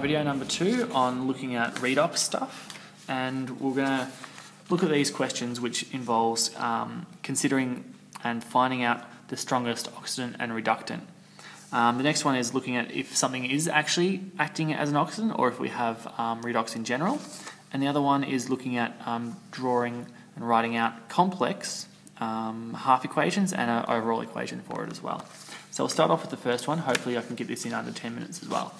video number two on looking at redox stuff, and we're going to look at these questions, which involves um, considering and finding out the strongest oxidant and reductant. Um, the next one is looking at if something is actually acting as an oxidant or if we have um, redox in general. And the other one is looking at um, drawing and writing out complex um, half equations and an overall equation for it as well. So I'll start off with the first one. Hopefully I can get this in under 10 minutes as well.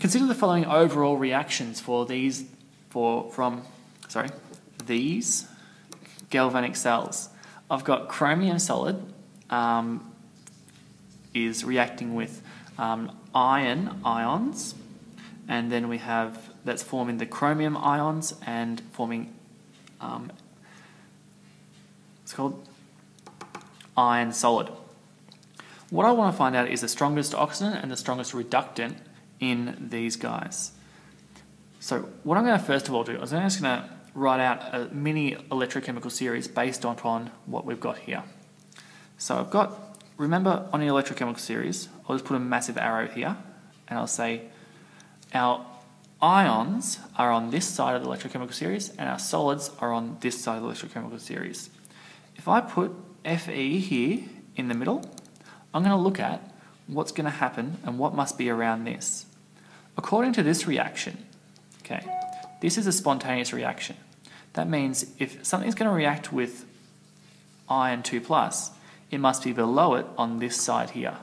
Consider the following overall reactions for these, for from, sorry, these galvanic cells. I've got chromium solid um, is reacting with um, iron ions, and then we have that's forming the chromium ions and forming um, it's called iron solid. What I want to find out is the strongest oxidant and the strongest reductant in these guys. So what I'm going to first of all do is I'm just going to write out a mini electrochemical series based upon what we've got here. So I've got, remember on the electrochemical series, I'll just put a massive arrow here and I'll say our ions are on this side of the electrochemical series and our solids are on this side of the electrochemical series. If I put Fe here in the middle, I'm going to look at what's going to happen and what must be around this. According to this reaction, okay, this is a spontaneous reaction. That means if something's going to react with iron 2 plus, it must be below it on this side here.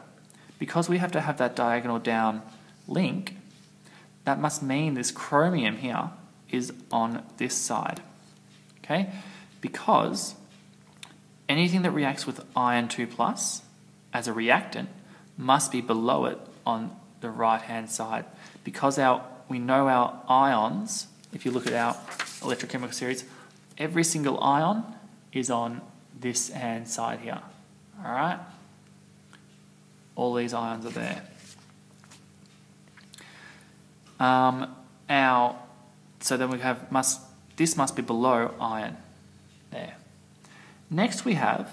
Because we have to have that diagonal down link, that must mean this chromium here is on this side. Okay? Because anything that reacts with iron 2 plus as a reactant must be below it on the right hand side. Because our we know our ions if you look at our electrochemical series every single ion is on this hand side here. All right? All these ions are there. Um, our so then we have must this must be below iron there. Next we have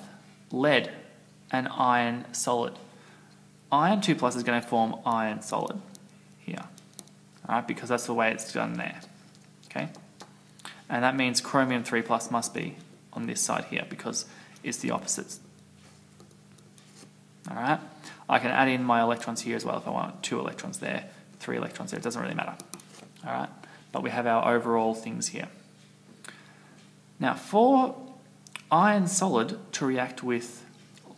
lead and iron solid iron 2 plus is going to form iron solid here, all right, because that's the way it's done there, okay? And that means chromium 3 plus must be on this side here because it's the opposites. All right, I can add in my electrons here as well if I want two electrons there, three electrons there, it doesn't really matter. All right, but we have our overall things here. Now, for iron solid to react with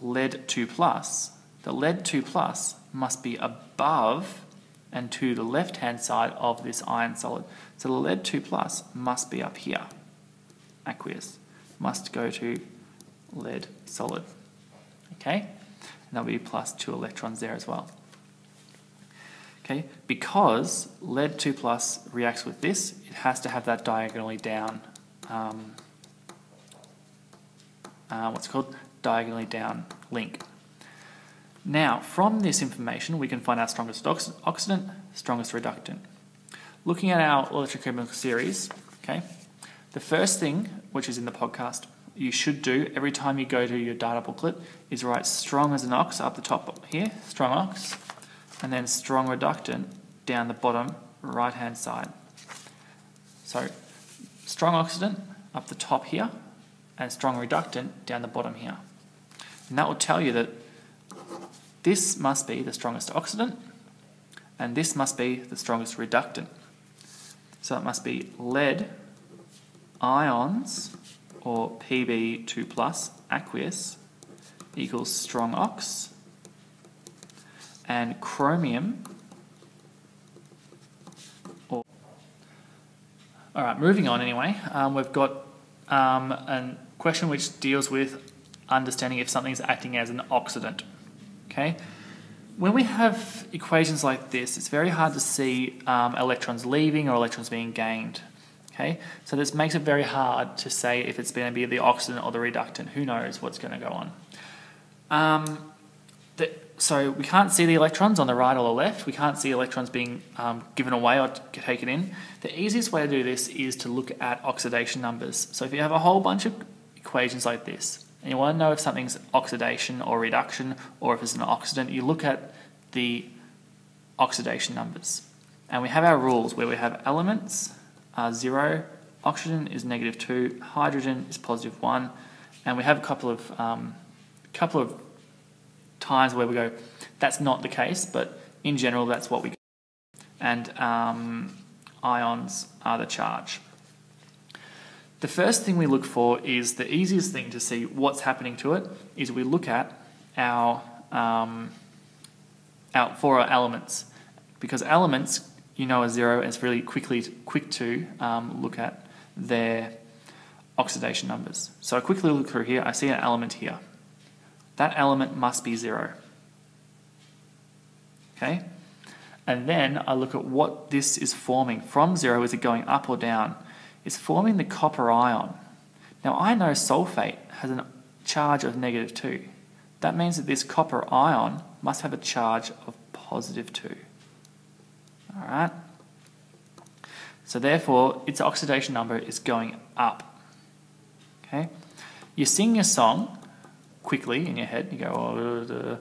lead 2 plus, the lead 2 plus must be above and to the left hand side of this iron solid. So the lead 2 plus must be up here, aqueous, must go to lead solid. Okay, and that'll be plus two electrons there as well. Okay, because lead 2 plus reacts with this, it has to have that diagonally down, um, uh, what's called diagonally down link. Now, from this information, we can find our strongest oxidant, strongest reductant. Looking at our electrochemical series, okay, the first thing, which is in the podcast, you should do every time you go to your data booklet is write strong as an ox up the top here, strong ox, and then strong reductant down the bottom right hand side. So, strong oxidant up the top here, and strong reductant down the bottom here. And that will tell you that this must be the strongest oxidant, and this must be the strongest reductant. So it must be lead ions, or Pb2 plus aqueous, equals strong ox, and chromium, all right, moving on anyway, um, we've got um, a question which deals with understanding if something is acting as an oxidant. Okay, when we have equations like this, it's very hard to see um, electrons leaving or electrons being gained. Okay, so this makes it very hard to say if it's going to be the oxidant or the reductant. Who knows what's going to go on? Um, the, so we can't see the electrons on the right or the left. We can't see electrons being um, given away or taken in. The easiest way to do this is to look at oxidation numbers. So if you have a whole bunch of equations like this, and you want to know if something's oxidation or reduction or if it's an oxidant, you look at the oxidation numbers. And we have our rules where we have elements are 0, oxygen is negative 2, hydrogen is positive 1, and we have a couple of, um, couple of times where we go, that's not the case, but in general, that's what we and um, ions are the charge. The first thing we look for is the easiest thing to see what's happening to it is we look at our, um, our for our elements because elements you know are zero it's really quickly quick to um, look at their oxidation numbers. So I quickly look through here, I see an element here. That element must be zero. Okay? And then I look at what this is forming. From zero, is it going up or down? It's forming the copper ion. Now I know sulfate has a charge of negative 2. That means that this copper ion must have a charge of positive 2. Alright? So therefore, its oxidation number is going up. Okay? You sing a song quickly in your head. You go, oh, the,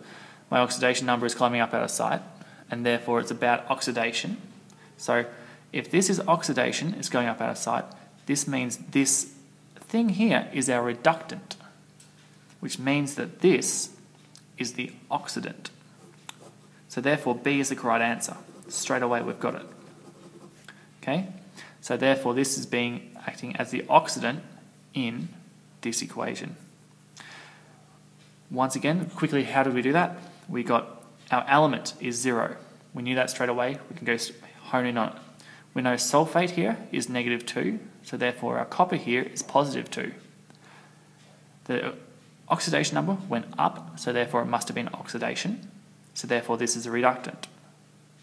my oxidation number is climbing up out of sight and therefore it's about oxidation. So if this is oxidation, it's going up out of sight, this means this thing here is our reductant, which means that this is the oxidant. So therefore B is the correct answer. Straight away we've got it. Okay? So therefore this is being acting as the oxidant in this equation. Once again, quickly, how did we do that? We got our element is zero. We knew that straight away. We can go hone in on it. We know sulfate here is negative 2, so therefore our copper here is positive 2. The oxidation number went up, so therefore it must have been oxidation. So therefore this is a reductant,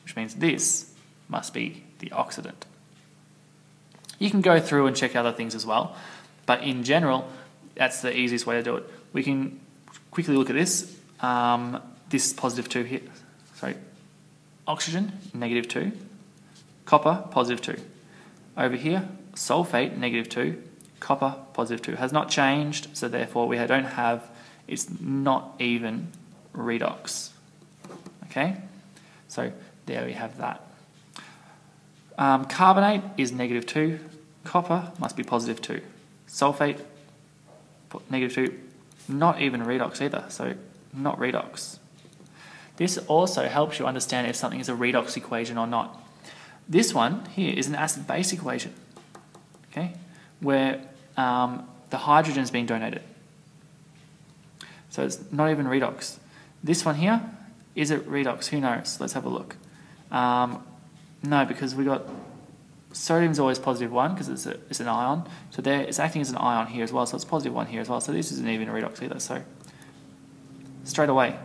which means this must be the oxidant. You can go through and check other things as well, but in general, that's the easiest way to do it. We can quickly look at this. Um, this is positive 2 here. Sorry. Oxygen, negative 2. Copper, positive 2. Over here, sulfate, negative 2. Copper, positive 2. Has not changed, so therefore we don't have, it's not even redox. Okay? So there we have that. Um, carbonate is negative 2. Copper must be positive 2. Sulfate, negative 2. Not even redox either, so not redox. This also helps you understand if something is a redox equation or not. This one here is an acid-base equation, okay, where um, the hydrogen is being donated. So it's not even redox. This one here, is it redox? Who knows? Let's have a look. Um, no, because we got sodium's always positive one because it's, it's an ion. So there, it's acting as an ion here as well. So it's positive one here as well. So this isn't even a redox either. So straight away,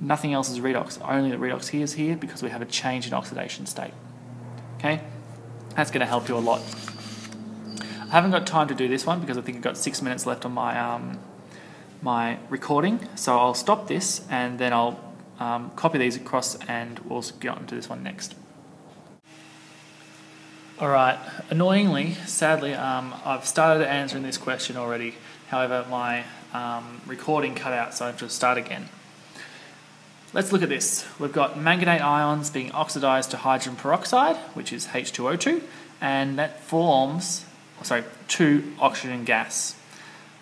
Nothing else is redox. Only the redox here is here because we have a change in oxidation state. Okay? That's going to help you a lot. I haven't got time to do this one because I think I've got six minutes left on my, um, my recording. So I'll stop this and then I'll um, copy these across and we'll get on to this one next. Alright, annoyingly, sadly, um, I've started answering this question already. However, my um, recording cut out, so I have to start again. Let's look at this. We've got manganate ions being oxidized to hydrogen peroxide, which is H2O2, and that forms, oh, sorry, two oxygen gas.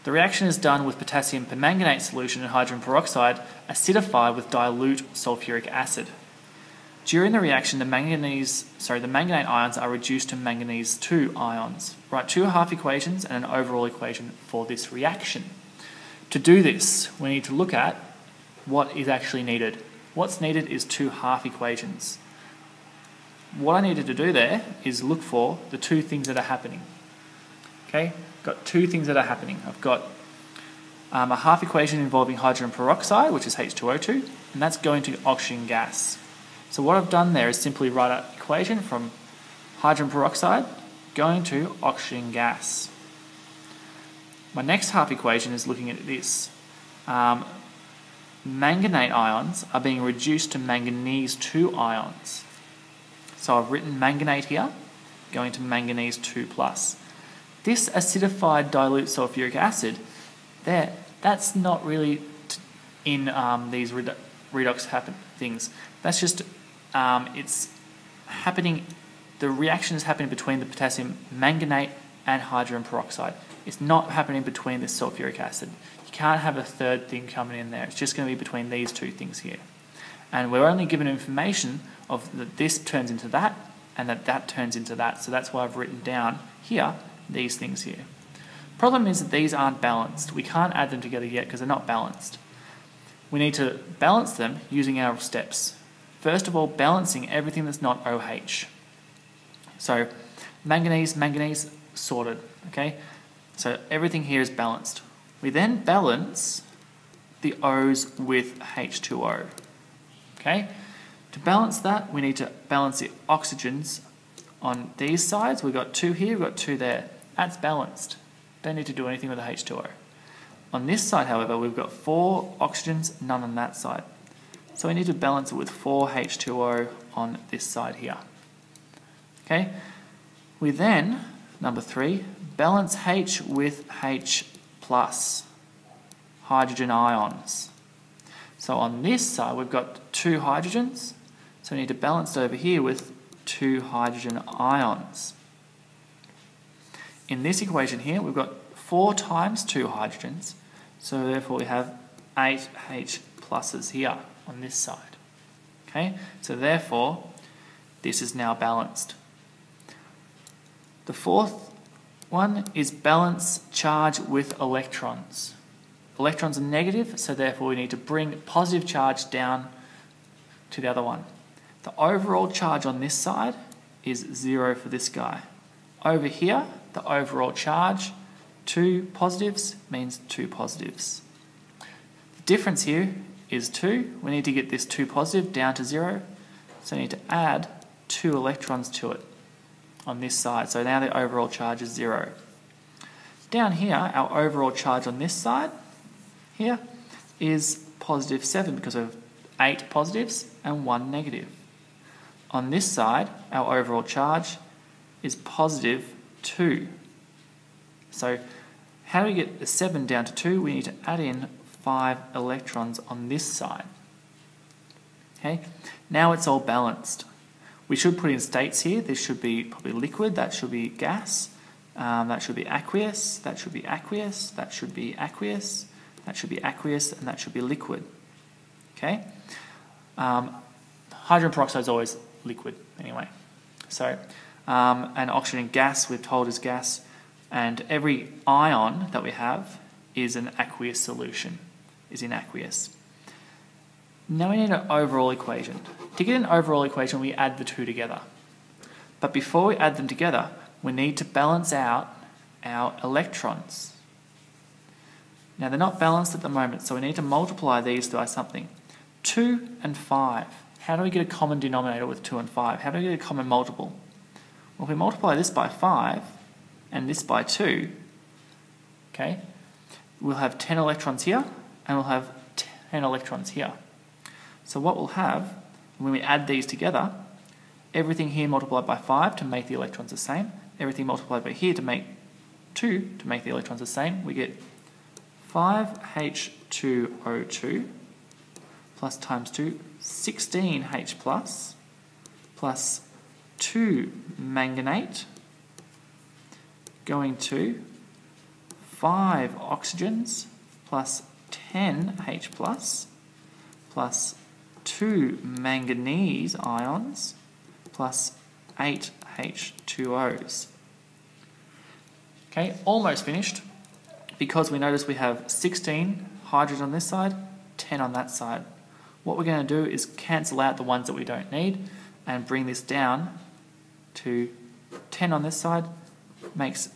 The reaction is done with potassium permanganate solution and hydrogen peroxide acidified with dilute sulfuric acid. During the reaction, the manganese, sorry, the manganate ions are reduced to manganese 2 ions. Write two half equations and an overall equation for this reaction. To do this, we need to look at what is actually needed. What's needed is two half equations. What I needed to do there is look for the two things that are happening. Okay, got two things that are happening. I've got um, a half equation involving hydrogen peroxide, which is H2O2, and that's going to oxygen gas. So what I've done there is simply write an equation from hydrogen peroxide going to oxygen gas. My next half equation is looking at this. Um, manganate ions are being reduced to manganese 2 ions. So I've written manganate here, going to manganese 2 plus. This acidified dilute sulfuric acid, there, that's not really in um, these redox happen things. That's just um, it's happening, the reaction is happening between the potassium manganate and hydrogen peroxide. It's not happening between the sulfuric acid. Can't have a third thing coming in there. It's just going to be between these two things here. And we're only given information of that this turns into that and that that turns into that. So that's why I've written down here these things here. Problem is that these aren't balanced. We can't add them together yet because they're not balanced. We need to balance them using our steps. First of all, balancing everything that's not OH. So manganese, manganese, sorted, okay? So everything here is balanced. We then balance the O's with H2O, okay? To balance that, we need to balance the oxygens on these sides. We've got two here, we've got two there. That's balanced. Don't need to do anything with the H2O. On this side, however, we've got four oxygens, none on that side. So we need to balance it with 4 H2O on this side here. Okay, we then, number three, balance H with H plus, hydrogen ions. So on this side, we've got two hydrogens, so we need to balance it over here with two hydrogen ions. In this equation here, we've got 4 times 2 hydrogens, so therefore we have 8 H pluses here on this side. Okay, so therefore this is now balanced. The fourth one is balance charge with electrons. Electrons are negative, so therefore we need to bring positive charge down to the other one. The overall charge on this side is zero for this guy. Over here, the overall charge, two positives means two positives. The difference here is 2. We need to get this 2 positive down to 0. So we need to add 2 electrons to it on this side. So now the overall charge is 0. Down here, our overall charge on this side here is positive 7 because of 8 positives and 1 negative. On this side, our overall charge is positive 2. So how do we get the 7 down to 2? We need to add in 5 electrons on this side. Okay, now it's all balanced. We should put in states here. This should be probably liquid, that should be gas, um, that should be aqueous, that should be aqueous, that should be aqueous, that should be aqueous, and that should be liquid. Okay, um, hydrogen peroxide is always liquid anyway. So, um, and oxygen gas we've told is gas, and every ion that we have is an aqueous solution is in aqueous. Now we need an overall equation. To get an overall equation, we add the two together. But before we add them together, we need to balance out our electrons. Now they're not balanced at the moment, so we need to multiply these by something. 2 and 5. How do we get a common denominator with 2 and 5? How do we get a common multiple? Well, if we multiply this by 5 and this by 2, okay, we'll have 10 electrons here and we'll have 10 electrons here. So what we'll have, when we add these together, everything here multiplied by 5 to make the electrons the same, everything multiplied by here to make 2 to make the electrons the same, we get 5H2O2 plus times 2, 16H plus, plus 2 manganate going to 5 oxygens plus 10H plus plus 2 manganese ions plus 8 H2Os. Okay, almost finished because we notice we have 16 hydrogen on this side, 10 on that side. What we're going to do is cancel out the ones that we don't need and bring this down to 10 on this side makes